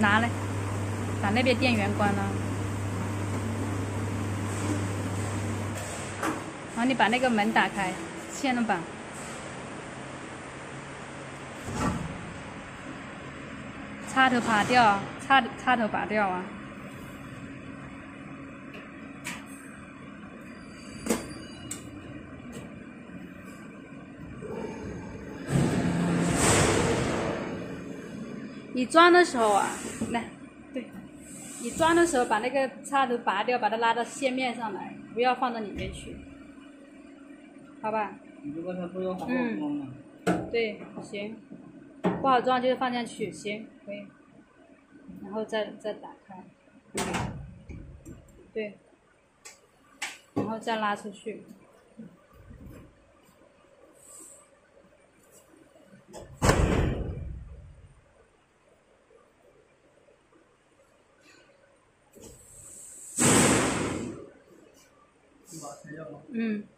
拿来，把那边电源关了。然后你把那个门打开，线了板？插头拔掉，插插头拔掉啊！你装的时候啊，来，对，你装的时候把那个插头拔掉，把它拉到线面上来，不要放到里面去，好吧？如果它不用好装呢？对，行，不好装就放进去，行，可以，然后再再打开，对，然后再拉出去。mm.